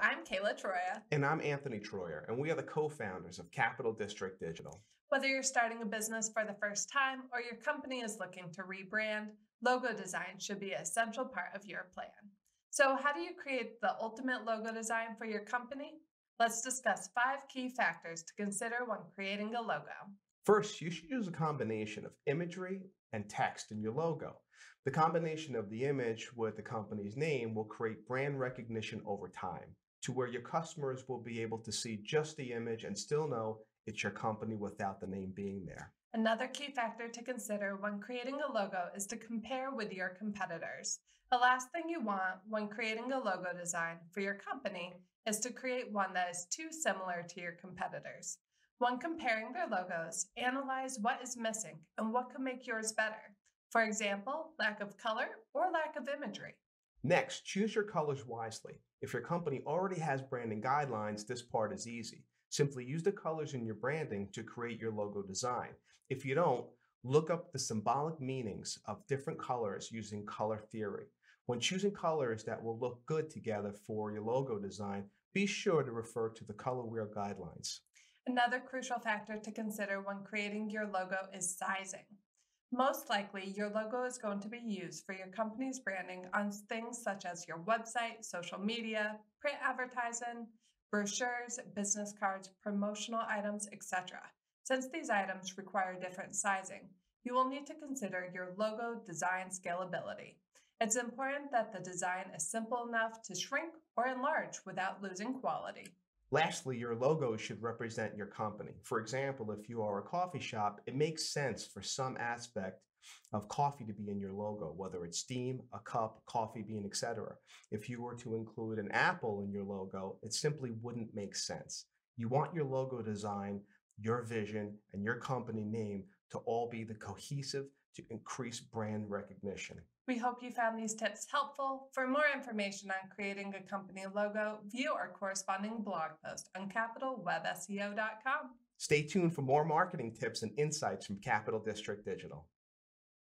I'm Kayla Troyer. And I'm Anthony Troyer, and we are the co founders of Capital District Digital. Whether you're starting a business for the first time or your company is looking to rebrand, logo design should be a central part of your plan. So, how do you create the ultimate logo design for your company? Let's discuss five key factors to consider when creating a logo. First, you should use a combination of imagery and text in your logo. The combination of the image with the company's name will create brand recognition over time to where your customers will be able to see just the image and still know it's your company without the name being there. Another key factor to consider when creating a logo is to compare with your competitors. The last thing you want when creating a logo design for your company is to create one that is too similar to your competitors. When comparing their logos, analyze what is missing and what could make yours better. For example, lack of color or lack of imagery. Next, choose your colors wisely. If your company already has branding guidelines, this part is easy. Simply use the colors in your branding to create your logo design. If you don't, look up the symbolic meanings of different colors using color theory. When choosing colors that will look good together for your logo design, be sure to refer to the color wheel guidelines. Another crucial factor to consider when creating your logo is sizing. Most likely, your logo is going to be used for your company's branding on things such as your website, social media, print advertising, brochures, business cards, promotional items, etc. Since these items require different sizing, you will need to consider your logo design scalability. It's important that the design is simple enough to shrink or enlarge without losing quality. Lastly, your logo should represent your company. For example, if you are a coffee shop, it makes sense for some aspect of coffee to be in your logo, whether it's steam, a cup, coffee bean, etc. If you were to include an apple in your logo, it simply wouldn't make sense. You want your logo design, your vision, and your company name to all be the cohesive to increase brand recognition. We hope you found these tips helpful. For more information on creating a company logo, view our corresponding blog post on capitalwebseo.com. Stay tuned for more marketing tips and insights from Capital District Digital.